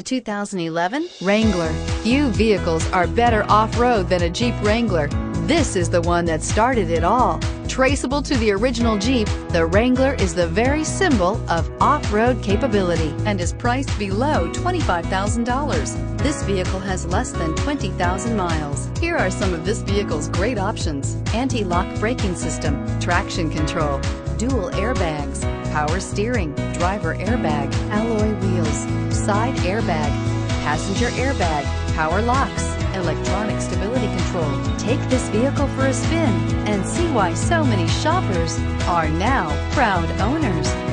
The 2011 Wrangler. Few vehicles are better off-road than a Jeep Wrangler. This is the one that started it all. Traceable to the original Jeep, the Wrangler is the very symbol of off-road capability and is priced below $25,000. This vehicle has less than 20,000 miles. Here are some of this vehicle's great options. Anti-lock braking system, traction control, dual airbags, power steering, driver airbag, alloy wheels, side airbag, passenger airbag, power locks, electronic stability control. Take this vehicle for a spin and see why so many shoppers are now proud owners.